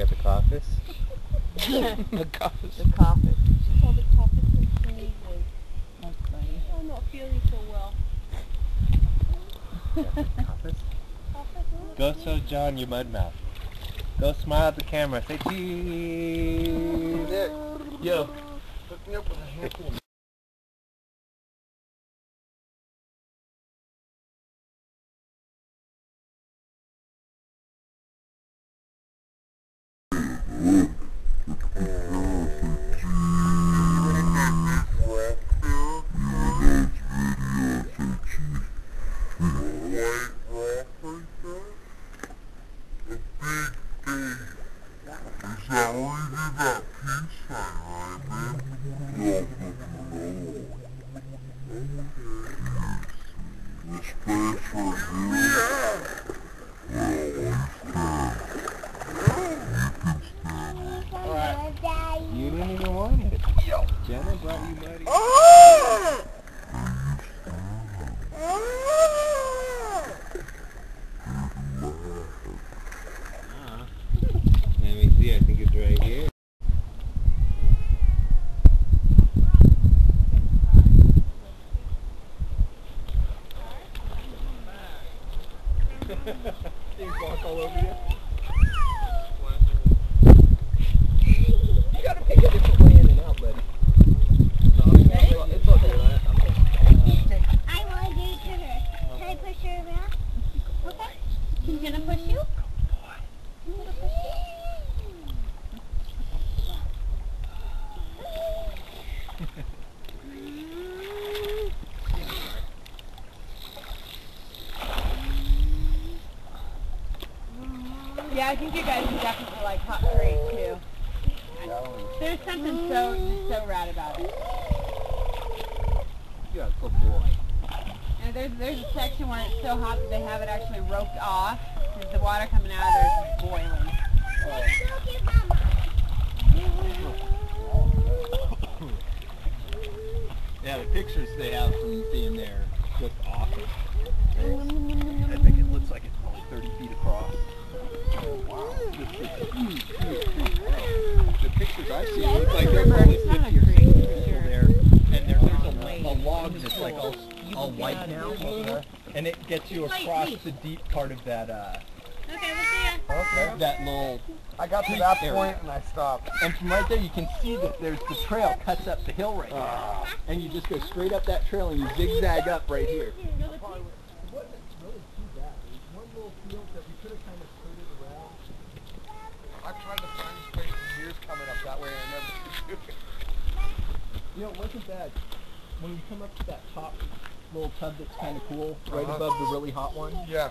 got the caucus. the caucus. The caucus. called the caucus today. That's funny. Oh, I'm not feeling so well. Caucus. Go show Jon your mud mouth. Go smile at the camera. Say cheese. Yo. Hook me up with a handful You didn't even want it. Jenna brought you. Let me see. I think it's right here. Things walk all over you. You gotta pick a different way in and out, buddy. It's okay, man. I want to do it to her. Can I push her around? Okay. He's gonna push you? I'm gonna push you. Yeah, I think you guys would definitely like hot creek too. There's something so so rad about it. Yeah, good boy. And there's there's a section where it's so hot that they have it actually roped off. Because the water coming out of there is boiling. Yeah, the pictures they have from being there look awesome think it looks like it's probably 30 feet across. Wow. The pictures I see look like they're probably It's not 50 a or 60 people sure. there. And there, there's a, a log that's like all, all white now. And it gets you across the deep part of that, uh, Okay, we'll see ya. that, that little I got to that area. point and I stopped. And from right there, you can see that there's the trail cuts up the hill right here. And you just go straight up that trail and you zigzag up right here. I tried to find a space for years coming up that way and I never could do it. You know, it wasn't bad. When you come up to that top little tub that's kind of cool, right Uh-huh. above the really hot one, Yeah.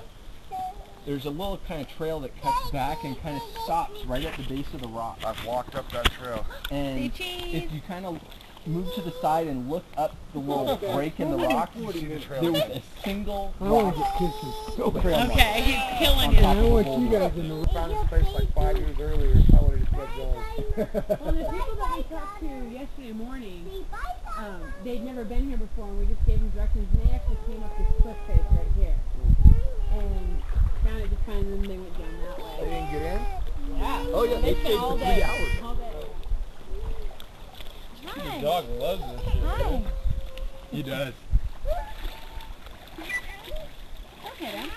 there's a little kind of trail that cuts back and kind of stops right at the base of the rock. I've walked up that trail. And if you kind of move to the side and look up the little break in the rock, You see the trail. there was a single rock trail. Okay, he's killing on you. top of the whole rock. in the found this place like five years earlier. I would have just kept going. Well, the people that we talked to yesterday morning, um, they'd never been here before, and we just gave them directions, and they actually came up this cliff face right here, and found it just fine, and then they went down that way. They didn't get in? Yeah. Oh yeah, they spent stayed for three hours. Day. Dog loves this shit. Hi. He does. Okay then.